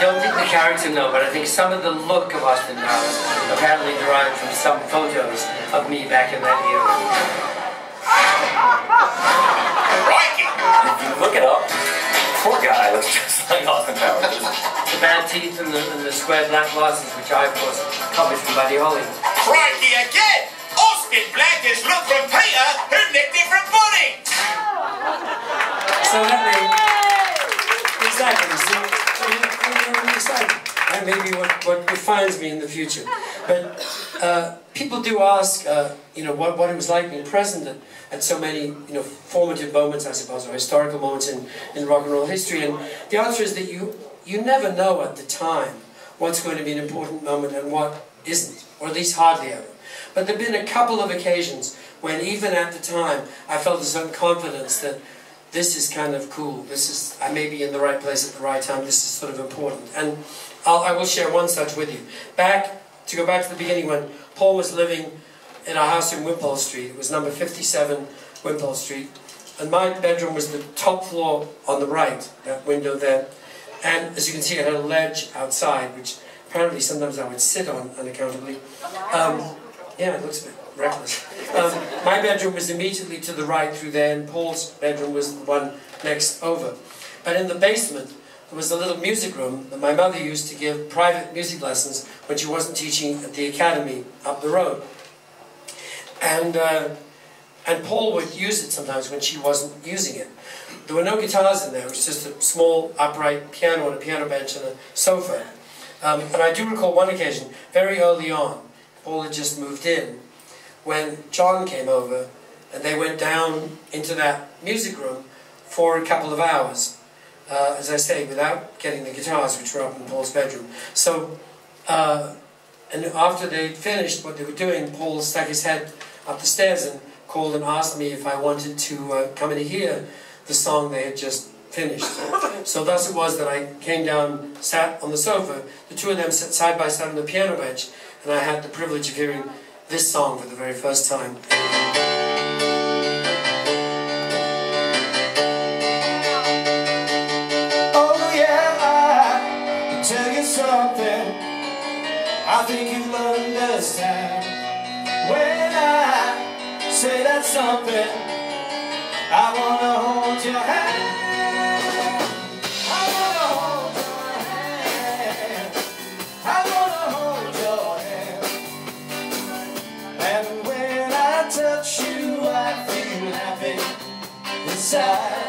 don't think the character no, but I think some of the look of Austin Powers apparently derived from some photos of me back in that era. Crikey! If you look it up, poor guy looks just like Austin Powers. The bad teeth and the, and the square black glasses, which I, of course, copied from Buddy Holly. Crikey again! Austin Black is look from Peter who nicked it from Bonnie! So that may, exactly, so, That may be what, what defines me in the future. But uh, people do ask, uh, you know, what, what it was like being present at, at so many, you know, formative moments, I suppose, or historical moments in, in rock and roll history. And the answer is that you, you never know at the time what's going to be an important moment and what isn't, or at least hardly ever. But there have been a couple of occasions when even at the time I felt a certain confidence that this is kind of cool. This is I may be in the right place at the right time. This is sort of important, and I'll, I will share one such with you. Back to go back to the beginning when Paul was living in our house in Wimpole Street. It was number 57 Wimpole Street, and my bedroom was the top floor on the right. That window there, and as you can see, it had a ledge outside, which apparently sometimes I would sit on unaccountably. Um, yeah, it looks a bit reckless. Um, my bedroom was immediately to the right through there, and Paul's bedroom was the one next over. But in the basement, there was a little music room that my mother used to give private music lessons when she wasn't teaching at the academy up the road. And, uh, and Paul would use it sometimes when she wasn't using it. There were no guitars in there, it was just a small upright piano and a piano bench and a sofa. Um, and I do recall one occasion, very early on, Paul had just moved in, when John came over and they went down into that music room for a couple of hours, uh, as I say, without getting the guitars, which were up in Paul's bedroom. So, uh, and after they'd finished what they were doing, Paul stuck his head up the stairs and called and asked me if I wanted to uh, come and hear the song they had just finished. So thus it was that I came down, sat on the sofa, the two of them sat side by side on the piano bench, and I had the privilege of hearing this song for the very first time. Oh yeah, I tell you something. I think you'll understand. When I say that something I wanna hold your hand inside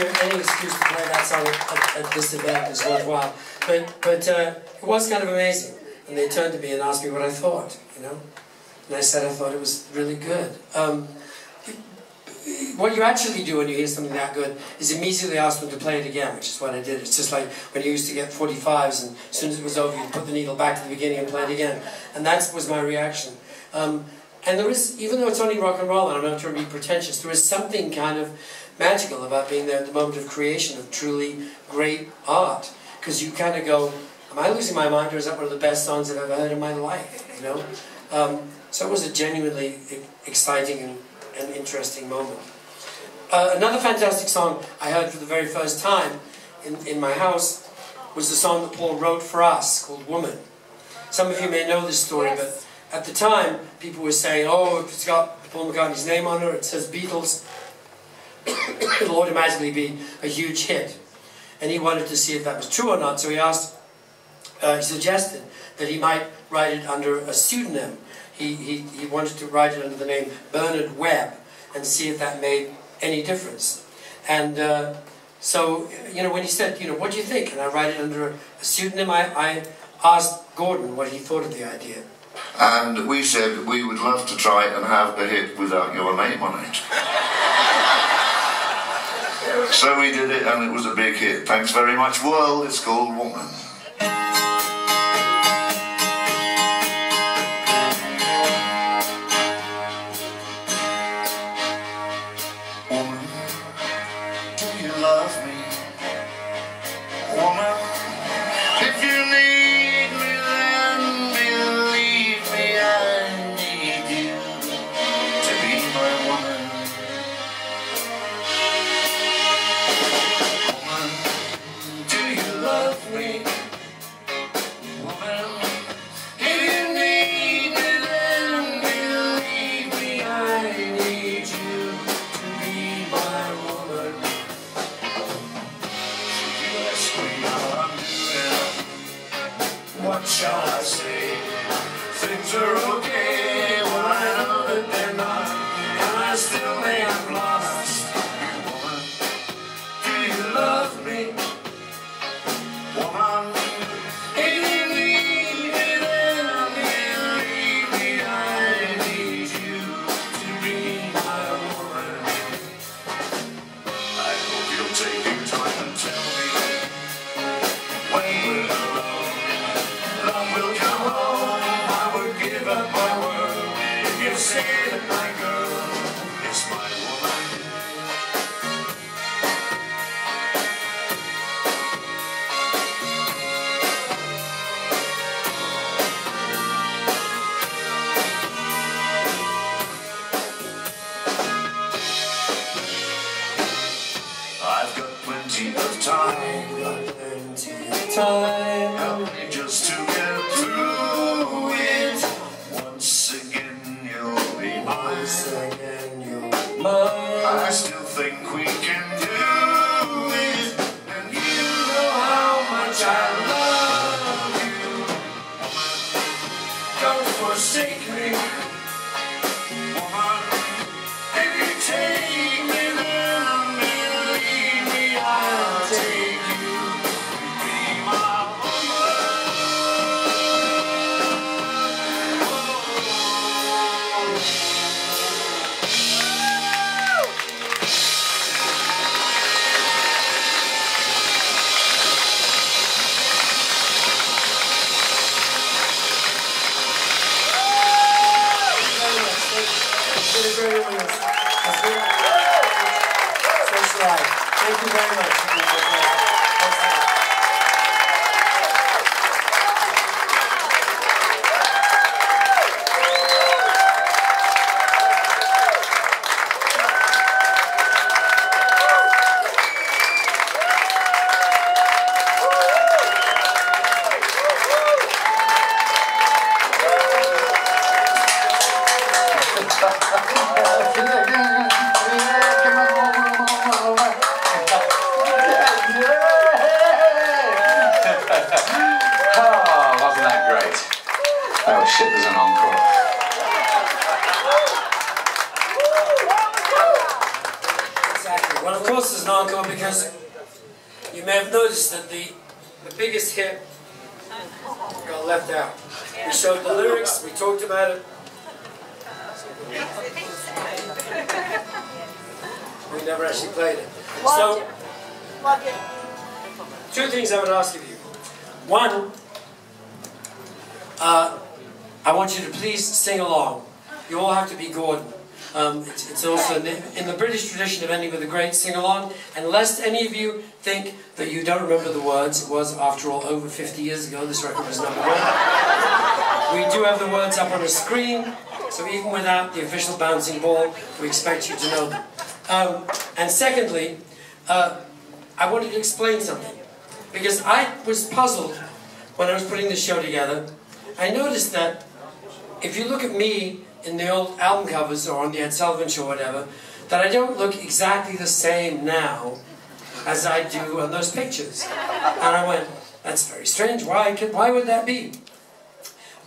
any excuse to play that song at, at this event is worthwhile. But, but uh, it was kind of amazing. And they turned to me and asked me what I thought, you know? And I said I thought it was really good. Um, what you actually do when you hear something that good is immediately ask them to play it again, which is what I did. It's just like when you used to get 45s and as soon as it was over, you put the needle back to the beginning and play it again. And that was my reaction. Um, and there is, even though it's only rock and roll, and I'm not trying to be pretentious, there is something kind of magical about being there at the moment of creation of truly great art. Because you kind of go, am I losing my mind or is that one of the best songs I've ever heard in my life? You know? Um, so it was a genuinely exciting and, and interesting moment. Uh, another fantastic song I heard for the very first time in, in my house was the song that Paul wrote for us called Woman. Some of you may know this story, but at the time people were saying, oh, if it's got Paul McCartney's name on it, it says Beatles, it'll automatically be a huge hit. And he wanted to see if that was true or not, so he asked, uh, he suggested that he might write it under a pseudonym. He, he, he wanted to write it under the name Bernard Webb and see if that made any difference. And uh, So, you know, when he said, you know, what do you think? And I write it under a pseudonym, I, I asked Gordon what he thought of the idea. And we said we would love to try and have a hit without your name on it. so we did it and it was a big hit. Thanks very much, world. It's called Woman. Plenty of time. Time. Help me It's a great. It's sly. Thank you very much. Encore because you may have noticed that the, the biggest hit got left out. We showed the lyrics, we talked about it. We never actually played it. So, two things I would ask of you. One, uh, I want you to please sing along. You all have to be Gordon. Um, it's, it's also in the, in the British tradition of ending with a great sing along. And lest any of you think that you don't remember the words, it was, after all, over 50 years ago, this record was number one. We do have the words up on the screen, so even without the official bouncing ball, we expect you to know them. Um, and secondly, uh, I wanted to explain something. Because I was puzzled when I was putting this show together. I noticed that if you look at me in the old album covers or on the Ed Sullivan Show or whatever, that I don't look exactly the same now as I do on those pictures. And I went, that's very strange. Why, why would that be?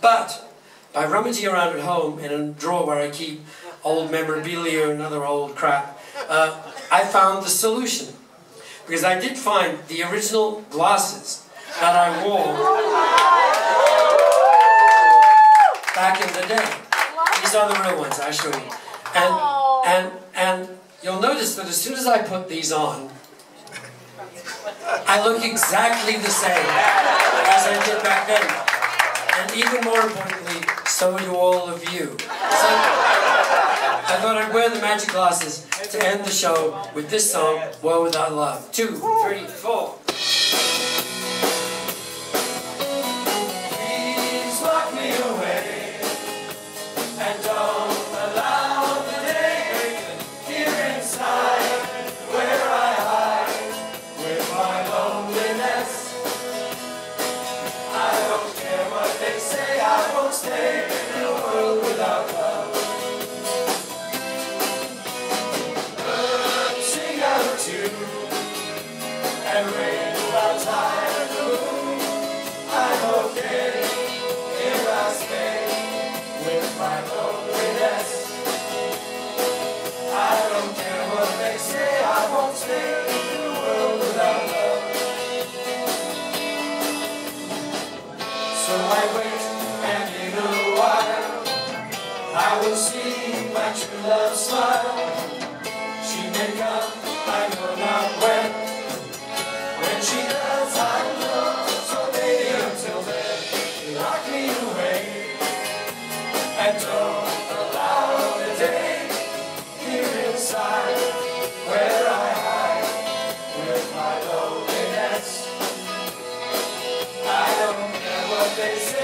But by rummaging around at home in a drawer where I keep old memorabilia and other old crap, uh, I found the solution. because I did find the original glasses that I wore back in the day. These are the real ones, I show you. And and and you'll notice that as soon as I put these on, I look exactly the same as I did back then. And even more importantly, so do all of you. So I thought I'd wear the magic glasses to end the show with this song, World Without Love. Two, three, four. I will see my true love smile. She may come, I know not when. When she does, I know. So baby, until then, lock me away and don't allow the day here inside where I hide with my loneliness. I don't care what they say,